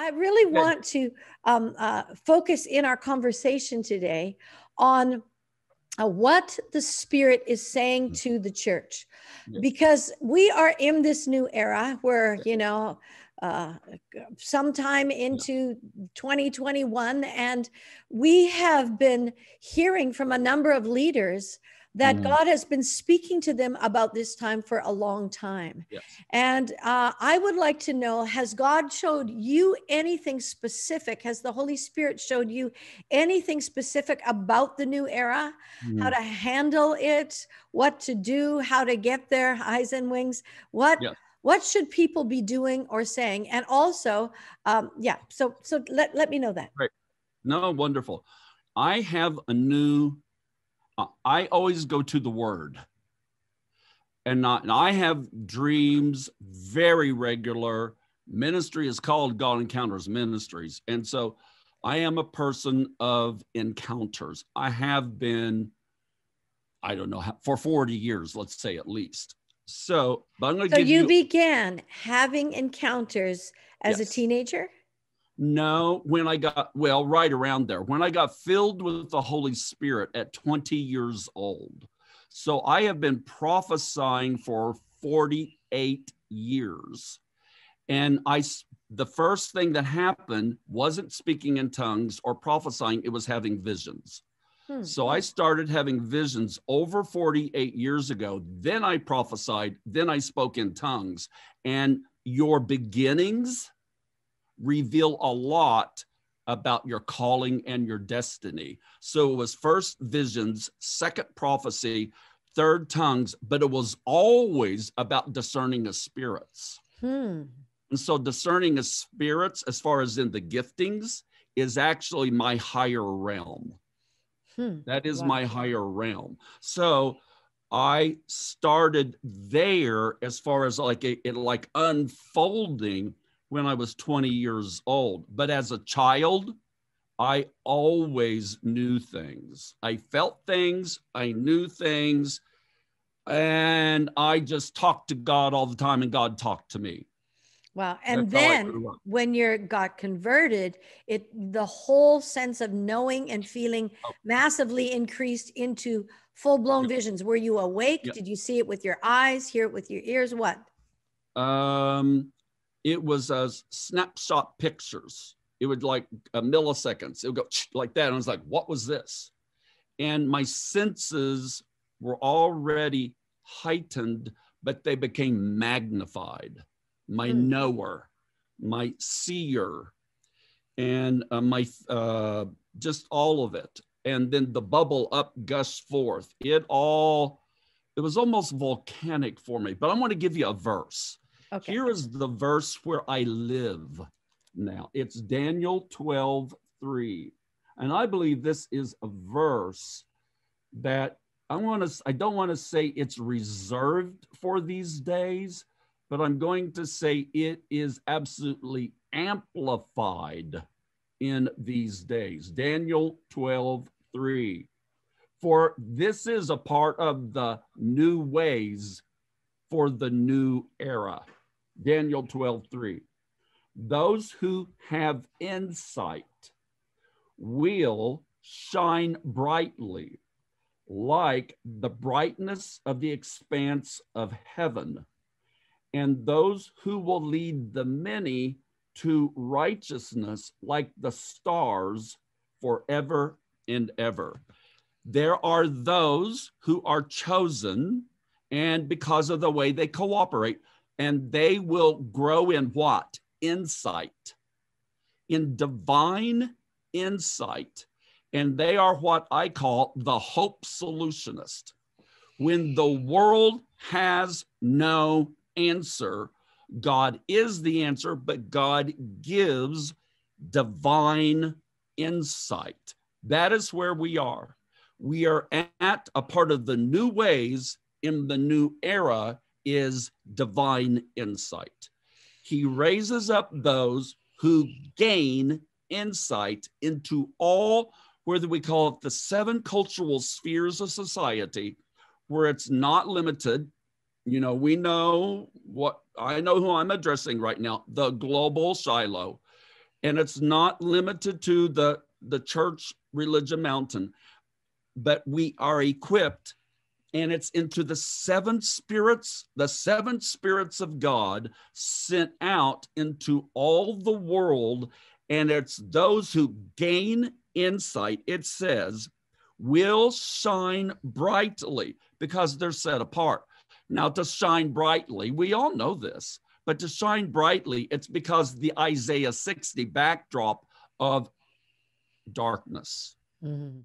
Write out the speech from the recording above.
I really want to um, uh, focus in our conversation today on uh, what the Spirit is saying to the church, because we are in this new era where, you know, uh, sometime into 2021. And we have been hearing from a number of leaders that mm. God has been speaking to them about this time for a long time. Yes. And uh, I would like to know Has God showed you anything specific? Has the Holy Spirit showed you anything specific about the new era? Mm. How to handle it, what to do, how to get there, eyes and wings? What? Yes what should people be doing or saying and also um, yeah so so let, let me know that right no wonderful i have a new I always go to the word. And, not, and I have dreams very regular. Ministry is called God Encounters Ministries. And so I am a person of encounters. I have been, I don't know, for 40 years, let's say at least. So, but I'm going to so you, you began having encounters as yes. a teenager? No, when I got, well, right around there, when I got filled with the Holy Spirit at 20 years old. So I have been prophesying for 48 years. And I, the first thing that happened wasn't speaking in tongues or prophesying, it was having visions. Hmm. So I started having visions over 48 years ago. Then I prophesied, then I spoke in tongues. And your beginnings, reveal a lot about your calling and your destiny. So it was first visions, second prophecy, third tongues, but it was always about discerning of spirits. Hmm. And so discerning of spirits, as far as in the giftings, is actually my higher realm. Hmm. That is wow. my higher realm. So I started there as far as like it, it like unfolding when I was 20 years old. But as a child, I always knew things. I felt things, I knew things, and I just talked to God all the time, and God talked to me. Wow. And That's then when you got converted, it the whole sense of knowing and feeling oh. massively increased into full-blown yep. visions. Were you awake? Yep. Did you see it with your eyes, hear it with your ears? What? Um it was a snapshot pictures. It would like a milliseconds. It would go like that. And I was like, what was this? And my senses were already heightened, but they became magnified. My mm. knower, my seer, and uh, my uh, just all of it. And then the bubble up gushed forth. It all, it was almost volcanic for me. But I want to give you a verse. Okay. Here is the verse where I live now. It's Daniel 12, 3. And I believe this is a verse that I want to I don't want to say it's reserved for these days, but I'm going to say it is absolutely amplified in these days. Daniel 12, 3. For this is a part of the new ways for the new era. Daniel 12, 3. Those who have insight will shine brightly like the brightness of the expanse of heaven. And those who will lead the many to righteousness like the stars forever and ever. There are those who are chosen, and because of the way they cooperate, and they will grow in what? Insight, in divine insight. And they are what I call the hope solutionist. When the world has no answer, God is the answer, but God gives divine insight. That is where we are. We are at a part of the new ways in the new era is divine insight. He raises up those who gain insight into all, whether we call it the seven cultural spheres of society, where it's not limited. You know, we know what I know who I'm addressing right now the global Shiloh. and it's not limited to the the church religion mountain but we are equipped and it's into the seven spirits the seven spirits of god sent out into all the world and it's those who gain insight it says will shine brightly because they're set apart now to shine brightly we all know this but to shine brightly, it's because the Isaiah 60 backdrop of darkness. Mm-hmm.